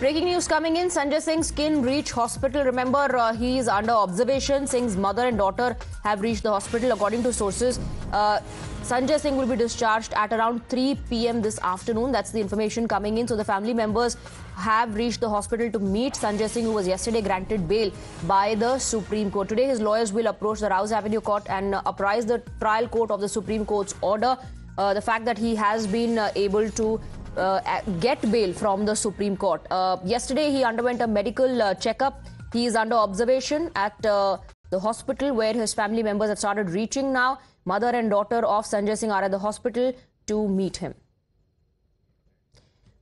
Breaking news coming in Sanjay Singh's Skin Reach Hospital. Remember, uh, he is under observation. Singh's mother and daughter have reached the hospital. According to sources, uh, Sanjay Singh will be discharged at around 3 p.m. this afternoon. That's the information coming in. So the family members have reached the hospital to meet Sanjay Singh, who was yesterday granted bail by the Supreme Court. Today, his lawyers will approach the Rouse Avenue Court and uh, apprise the trial court of the Supreme Court's order. Uh, the fact that he has been uh, able to get bail from the Supreme Court. Uh, yesterday, he underwent a medical uh, checkup. He is under observation at uh, the hospital where his family members have started reaching now. Mother and daughter of Sanjay Singh are at the hospital to meet him.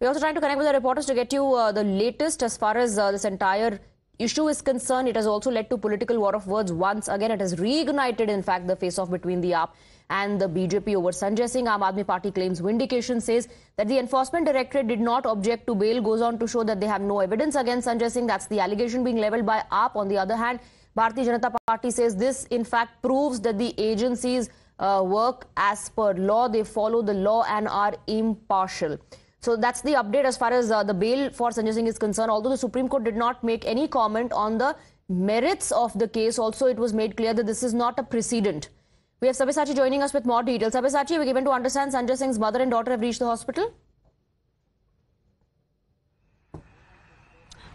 We're also trying to connect with the reporters to get you uh, the latest as far as uh, this entire issue is concerned. It has also led to political war of words once again. It has reignited, in fact, the face-off between the AAP and the BJP over Sanjay Singh. Aam Aadmi Party claims vindication says that the Enforcement Directorate did not object to bail, goes on to show that they have no evidence against Sanjay Singh. That's the allegation being leveled by AAP. On the other hand, Bharatiya Janata Party says this, in fact, proves that the agencies uh, work as per law. They follow the law and are impartial. So that's the update as far as uh, the bail for Sanjay Singh is concerned. Although the Supreme Court did not make any comment on the merits of the case, also it was made clear that this is not a precedent. We have Sabyasachi joining us with more details. Sabyasachi, we're given to understand Sanjay Singh's mother and daughter have reached the hospital.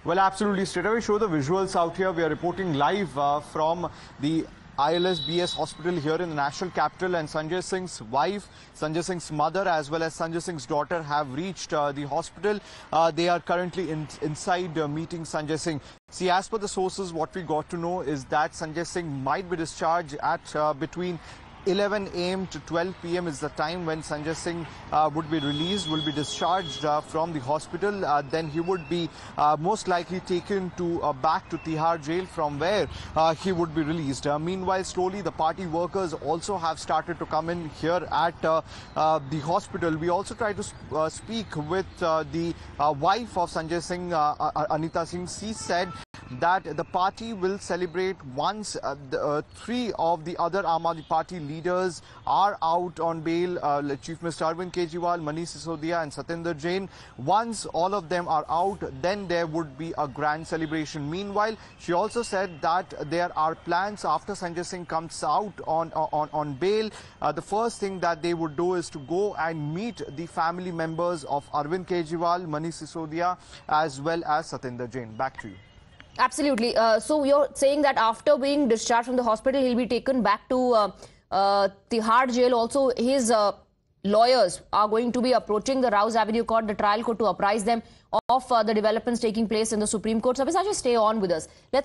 Well, absolutely. Straight away, show the visuals out here. We are reporting live uh, from the ILSBS hospital here in the national capital and Sanjay Singh's wife, Sanjay Singh's mother as well as Sanjay Singh's daughter have reached uh, the hospital. Uh, they are currently in, inside uh, meeting Sanjay Singh. See, as per the sources, what we got to know is that Sanjay Singh might be discharged at uh, between 11 a.m. to 12 p.m. is the time when Sanjay Singh uh, would be released, will be discharged uh, from the hospital. Uh, then he would be uh, most likely taken to uh, back to Tihar jail from where uh, he would be released. meanwhile, slowly the party workers also have started to come in here at the hospital. We also try to speak with the wife of Sanjay Singh, Anita Singh. She said that the party will celebrate once uh, the, uh, three of the other Aam Aadmi Party leaders are out on bail, uh, Chief Minister Arvind Kejriwal, Manish Sisodia and Satyendar Jain. Once all of them are out, then there would be a grand celebration. Meanwhile, she also said that there are plans after Sanjay Singh comes out on, on, on bail. Uh, the first thing that they would do is to go and meet the family members of Arvind Kejriwal, Manish Sisodia as well as Satyendar Jain. Back to you. Absolutely. Uh, so you're saying that after being discharged from the hospital, he'll be taken back to uh, uh, Tihar jail. Also, his uh, lawyers are going to be approaching the Rouse Avenue Court, the trial court, to apprise them of uh, the developments taking place in the Supreme Court. So, Sabyasachi, stay on with us. Let's